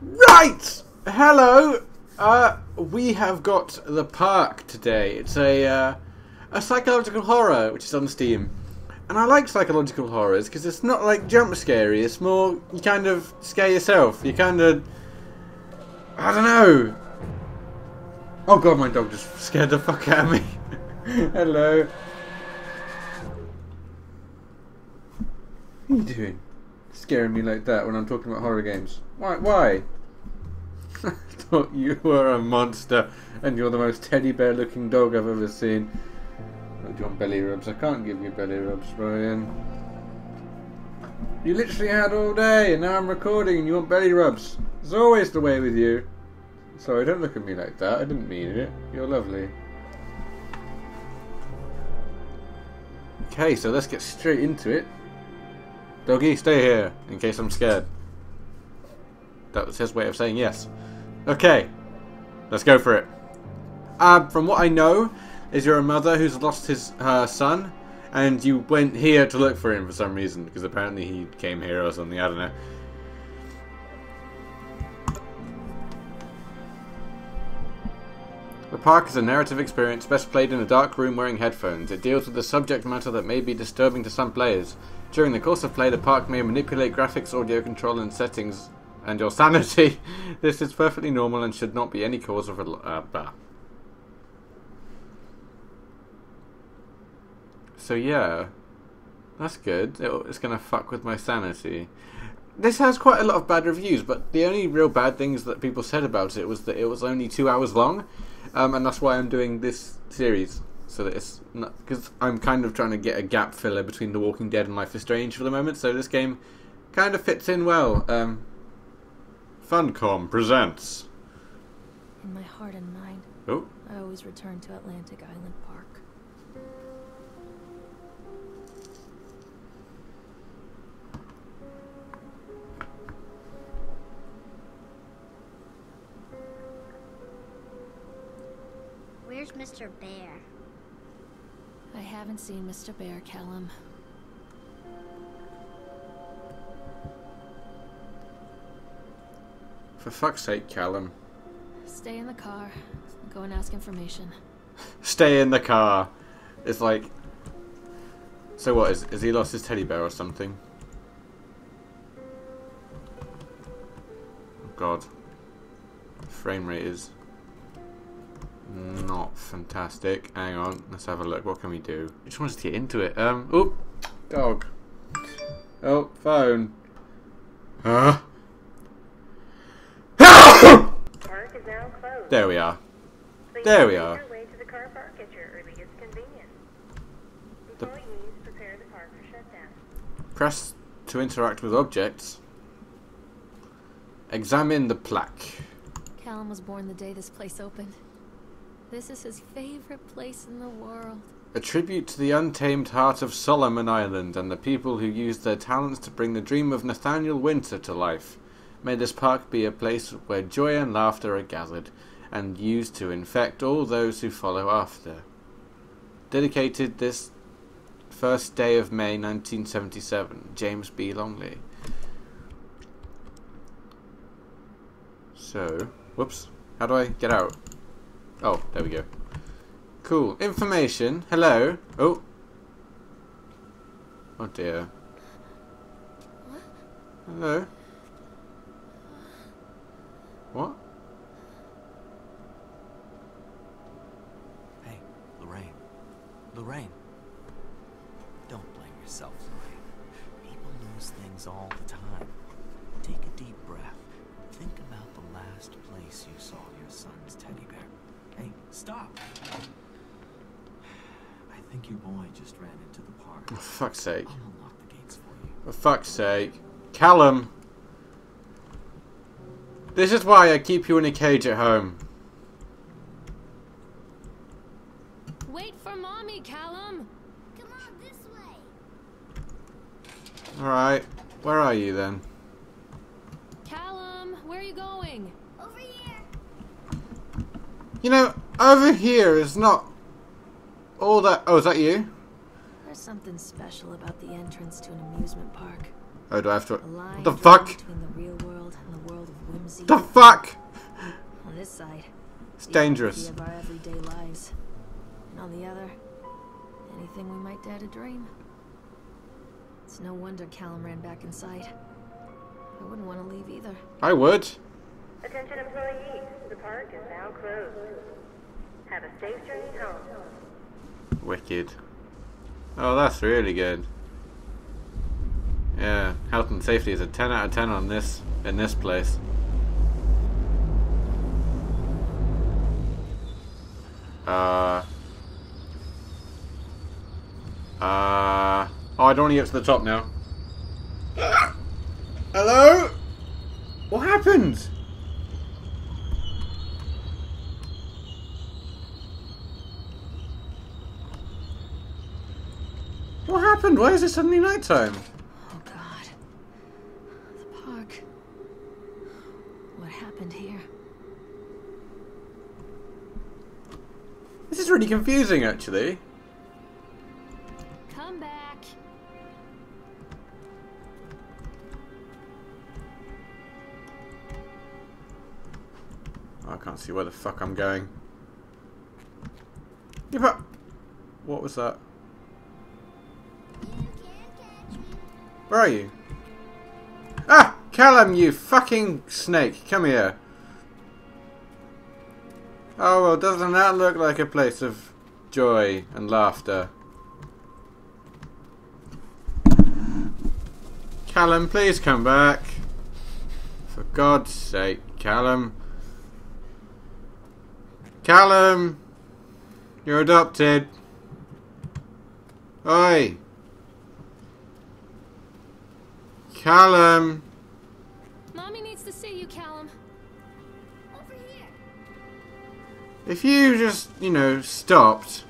Right! Hello! Uh, we have got The Park today. It's a, uh, a psychological horror, which is on Steam. And I like psychological horrors because it's not like jump scary, it's more you kind of scare yourself. You kind of. I don't know. Oh god, my dog just scared the fuck out of me. Hello. What are you doing? Scaring me like that when I'm talking about horror games. Why? Why? I thought you were a monster and you're the most teddy bear looking dog I've ever seen. Oh, do you want belly rubs? I can't give you belly rubs, Brian. You literally had all day and now I'm recording and you want belly rubs. It's always the way with you. Sorry, don't look at me like that. I didn't mean it. You're lovely. Okay, so let's get straight into it. Doggy, stay here in case I'm scared. That was his way of saying yes. Okay, let's go for it. Uh, from what I know, is you're a mother who's lost his her son, and you went here to look for him for some reason because apparently he came here or something. I don't know. The Park is a narrative experience best played in a dark room wearing headphones. It deals with a subject matter that may be disturbing to some players. During the course of play, the Park may manipulate graphics, audio control, and settings, and your sanity. this is perfectly normal and should not be any cause of a. Uh, bah. So yeah, that's good. It, it's gonna fuck with my sanity. This has quite a lot of bad reviews, but the only real bad things that people said about it was that it was only two hours long, um, and that's why I'm doing this series so that it's because I'm kind of trying to get a gap filler between The Walking Dead and Life is Strange for the moment. So this game kind of fits in well. Um, Funcom presents. In my heart and mind, Oh, I always return to Atlantic Island Park. Where's Mr. Bear? I haven't seen Mr. Bear, Callum. For fuck's sake, Callum, Stay in the car. Go and ask information. stay in the car. It's like. So what is? Is he lost his teddy bear or something? Oh God. Frame rate is not fantastic. Hang on, let's have a look. What can we do? I just want to get into it. Um. Oh, dog. Oh, phone. Huh? Park is now closed. There we are. Please There we are. your way to the park at your earliest convenience. The- the park for shutdown. Press to interact with objects. Examine the plaque. Callum was born the day this place opened. This is his favorite place in the world. A tribute to the untamed heart of Solomon Island and the people who used their talents to bring the dream of Nathaniel Winter to life. May this park be a place where joy and laughter are gathered and used to infect all those who follow after. Dedicated this first day of May 1977, James B. Longley. So, whoops, how do I get out? Oh, there we go. Cool. Information. Hello. Oh. Oh dear. Hello. What? Hey, Lorraine. Lorraine. Don't blame yourself, Lorraine. People lose things all the time. Take a deep breath. Think about the last place you saw your son's teddy bear. Hey, stop! I think your boy just ran into the park. For fuck's sake. I'll unlock the gates for you. For fuck's sake. Callum. This is why I keep you in a cage at home. Wait for mommy, Callum! Come on, this way. Alright. Where are you then? Callum, where are you going? Over here. You know, over here is not all that. Oh, is that you? There's something special about the entrance to an amusement park. Oh, do I have to. Line What the fuck? between the real world and the world of Whimsy. The fuck? On this side, It's the dangerous. of our everyday lives, and on the other, anything we might dare to dream. It's no wonder Callum ran back inside. I wouldn't want to leave either. I would. Attention employees, the park is now closed. Have a safe journey home. Wicked. Oh, that's really good. Yeah, health and safety is a 10 out of 10 on this, in this place. Uh. Uh. Oh, I don't want to get to the top now. Hello? What happened? What happened? Why is it suddenly nighttime? Oh God. The park. What happened here? This is really confusing, actually. See where the fuck I'm going. Yeah, but what was that? Where are you? Ah, Callum, you fucking snake! Come here. Oh well, doesn't that look like a place of joy and laughter? Callum, please come back. For God's sake, Callum. Callum! You're adopted. Oi! Callum! Mommy needs to see you, Callum. Over here. If you just, you know, stopped.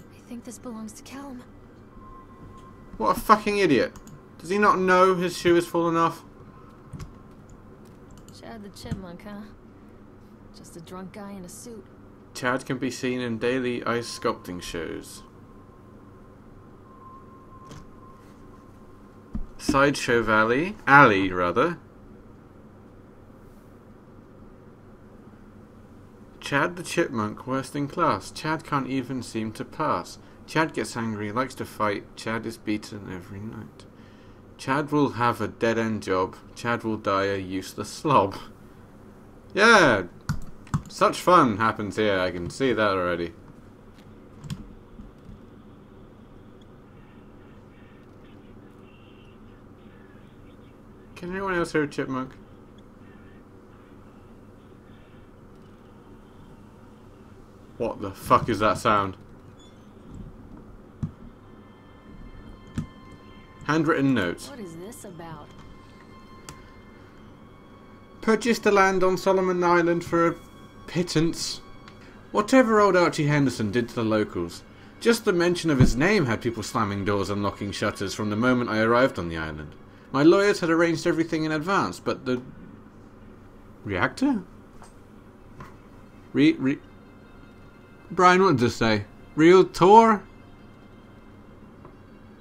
I think this belongs to Callum. What a fucking idiot. Does he not know his shoe has fallen off? Chad the Chipmunk, huh? Just a drunk guy in a suit. Chad can be seen in daily ice sculpting shows. Sideshow Valley. Alley, rather. Chad the Chipmunk, worst in class. Chad can't even seem to pass. Chad gets angry, likes to fight. Chad is beaten every night. Chad will have a dead end job. Chad will die a useless slob. Yeah, such fun happens here, I can see that already. Can anyone else hear chipmunk? What the fuck is that sound? Handwritten notes. What is this about? Purchased the land on Solomon Island for a pittance. Whatever old Archie Henderson did to the locals, just the mention of his name had people slamming doors and locking shutters from the moment I arrived on the island. My lawyers had arranged everything in advance, but the reactor? Re re. Brian, what did this say? Real tour?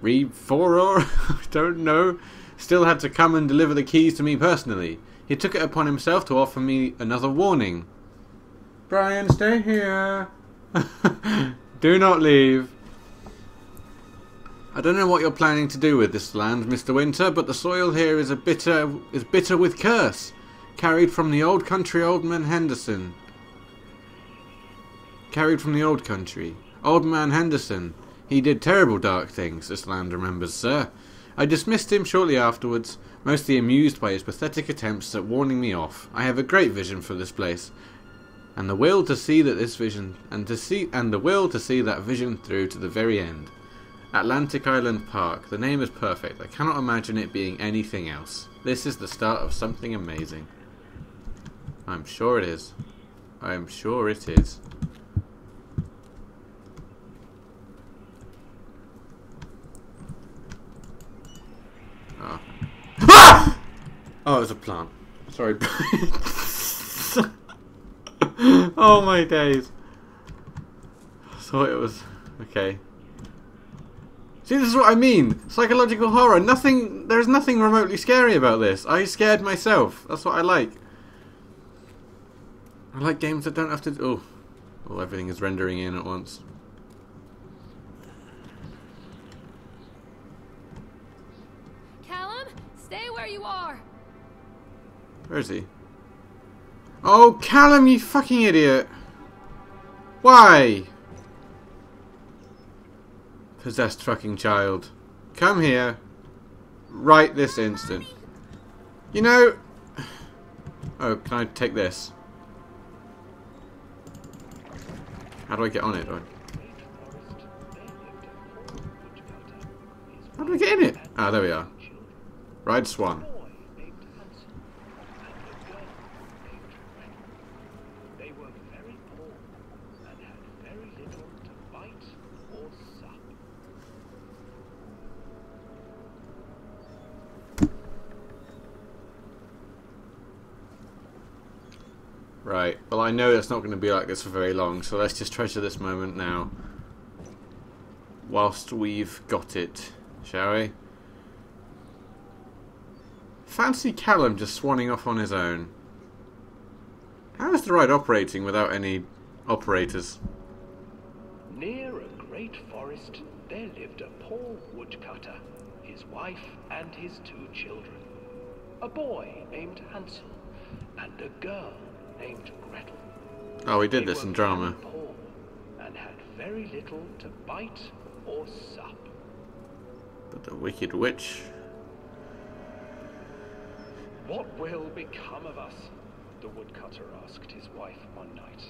Re four I don't know. Still had to come and deliver the keys to me personally. He took it upon himself to offer me another warning. Brian, stay here. Do not leave. I don't know what you're planning to do with this land, Mr. Winter, but the soil here is a bitter is bitter with curse, carried from the old country old man Henderson. Carried from the old country. Old man Henderson. He did terrible dark things, this land remembers, sir. I dismissed him shortly afterwards, mostly amused by his pathetic attempts at warning me off. I have a great vision for this place, and the will to see that this vision and to see and the will to see that vision through to the very end. Atlantic Island Park. The name is perfect. I cannot imagine it being anything else. This is the start of something amazing. I'm sure it is. I am sure it is. Oh, it was a plant. Sorry. oh my days. I thought it was okay. See, this is what I mean. Psychological horror. Nothing. There's nothing remotely scary about this. I scared myself. That's what I like. I like games that don't have to. Oh, well, everything is rendering in at once. Where is he? Oh, Callum, you fucking idiot! Why? Possessed fucking child. Come here. Right this instant. You know. Oh, can I take this? How do I get on it? How do I get in it? Ah, there we are. Ride Swan. They were very poor and had very little to bite or sup. Right. Well, I know it's not going to be like this for very long, so let's just treasure this moment now. Whilst we've got it, shall we? Fancy Callum just swanning off on his own. How is the ride operating without any operators? Near a great forest, there lived a poor woodcutter, his wife and his two children. A boy named Hansel and a girl named Gretel. Oh, we did They this in drama. poor and had very little to bite or sup. But the Wicked Witch. What will become of us? The woodcutter asked his wife one night.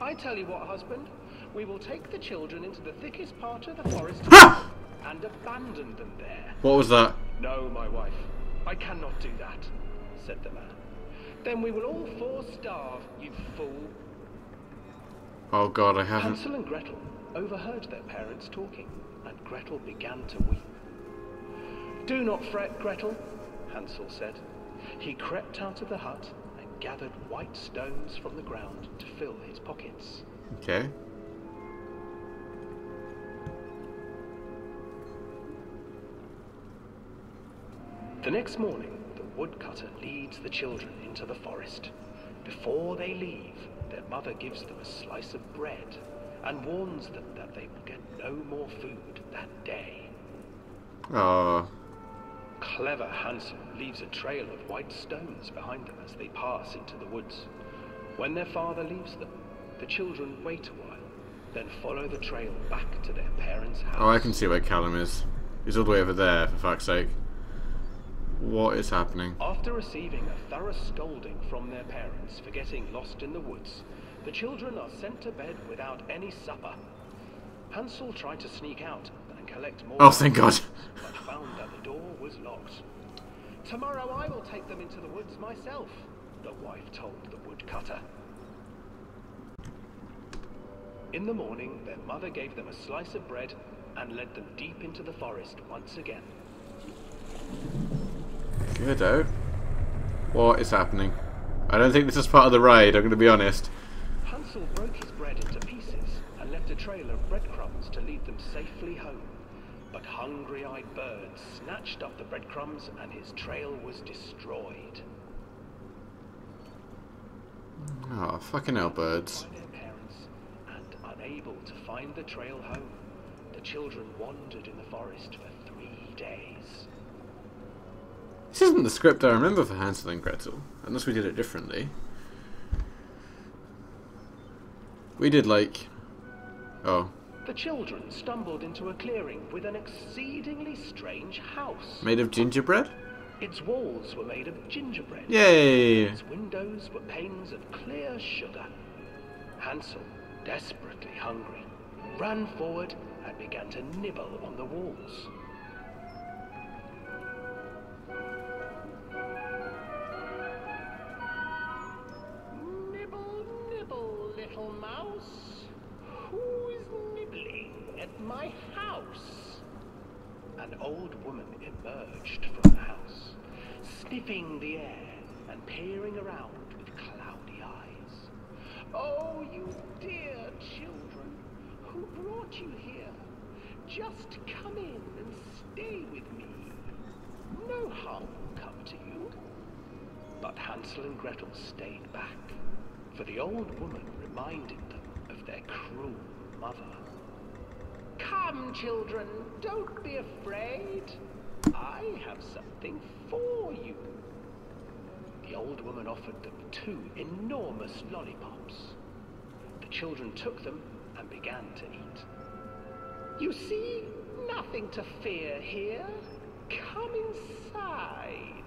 I tell you what, husband, we will take the children into the thickest part of the forest and abandon them there. What was that? No, my wife, I cannot do that, said the man. Then we will all four starve, you fool. Oh god, I haven't. Hansel and Gretel overheard their parents talking, and Gretel began to weep. Do not fret, Gretel, Hansel said. He crept out of the hut and gathered white stones from the ground to fill his pockets. Okay. The next morning, woodcutter leads the children into the forest. Before they leave, their mother gives them a slice of bread and warns them that they will get no more food that day. Oh. Clever Hansel leaves a trail of white stones behind them as they pass into the woods. When their father leaves them, the children wait a while, then follow the trail back to their parents' house. Oh, I can see where Callum is. He's all the way over there, for fuck's sake. What is happening? After receiving a thorough scolding from their parents for getting lost in the woods, the children are sent to bed without any supper. Hansel tried to sneak out and collect more. Oh, thank God. But found that the door was locked. Tomorrow I will take them into the woods myself, the wife told the woodcutter. In the morning, their mother gave them a slice of bread and led them deep into the forest once again. Goodo. What is happening? I don't think this is part of the ride, I'm going to be honest. Hansel broke his bread into pieces and left a trail of breadcrumbs to lead them safely home. But hungry-eyed birds snatched up the breadcrumbs and his trail was destroyed. Oh, fucking hell, birds. By their parents and unable to find the trail home, the children wandered in the forest for three days. This isn't the script I remember for Hansel and Gretel, unless we did it differently. We did like. Oh, The children stumbled into a clearing with an exceedingly strange house. made of gingerbread? Its walls were made of gingerbread. Yay! Its windows were panes of clear sugar. Hansel, desperately hungry, ran forward and began to nibble on the walls. Little mouse. Who's nibbling at my house? An old woman emerged from the house, sniffing the air and peering around with cloudy eyes. Oh, you dear children, who brought you here? just come in and stay with me. No harm will come to you. But Hansel and Gretel stayed back, for the old woman reminded them their cruel mother. Come, children, don't be afraid. I have something for you. The old woman offered them two enormous lollipops. The children took them and began to eat. You see, nothing to fear here. Come inside,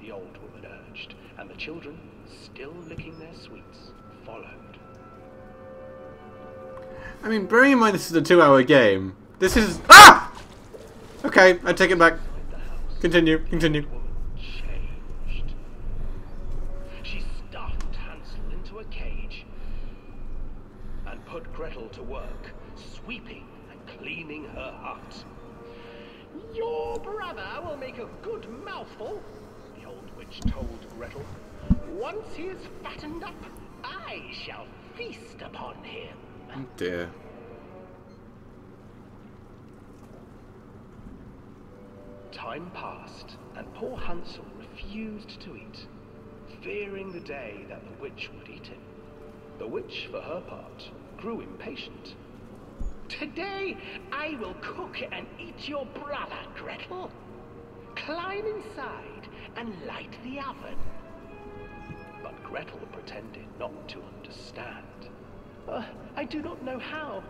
the old woman urged, and the children, still licking their sweets, followed. I mean, bearing in mind this is a two-hour game, this is ah. Okay, I take it back. Continue, continue. She stuffed Hansel into a cage and put Gretel to work, sweeping and cleaning her hut. Your brother will make a good mouthful, the old witch told Gretel. Once he is fattened up, I shall feast upon him. Dear. Time passed, and poor Hansel refused to eat, fearing the day that the witch would eat him. The witch, for her part, grew impatient. Today I will cook and eat your brother, Gretel. Climb inside and light the oven. But Gretel pretended not to understand. "Uh, I do not know how.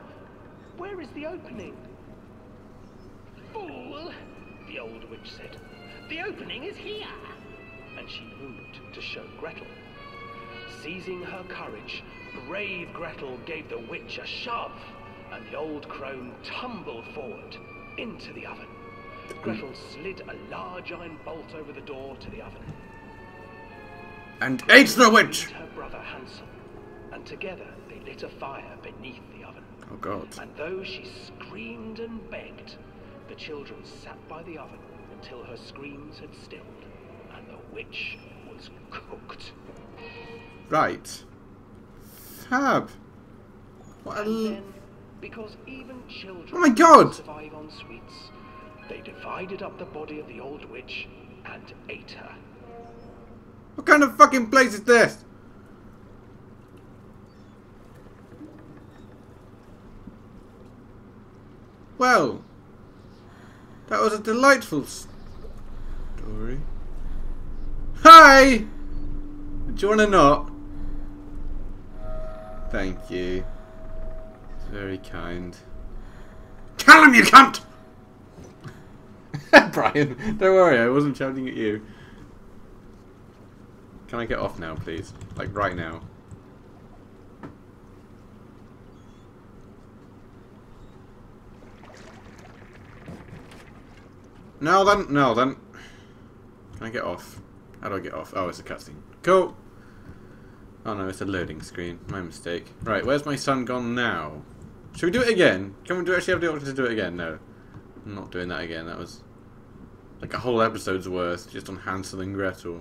Where is the opening? Fool! The old witch said. The opening is here! And she moved to show Gretel. Seizing her courage, brave Gretel gave the witch a shove, and the old crone tumbled forward into the oven. Gretel slid a large iron bolt over the door to the oven. And ate the witch. Her brother Hansel, and together lit a fire beneath the oven. Oh god. And though she screamed and begged, the children sat by the oven until her screams had stilled and the witch was cooked. Right. Fab. What a then, because even children Oh my God! survive on sweets, they divided up the body of the old witch and ate her. What kind of fucking place is this? Well, that was a delightful story. Hi! Do you want to not? Thank you. Very kind. Tell him you can't! Brian, don't worry, I wasn't shouting at you. Can I get off now, please? Like right now. No then, no then. Can I get off? How do I get off? Oh, it's a cutscene. Cool. Oh no, it's a loading screen. My mistake. Right, where's my son gone now? Should we do it again? Can we do actually have the option to do it again? No. I'm not doing that again. That was like a whole episode's worth just on Hansel and Gretel.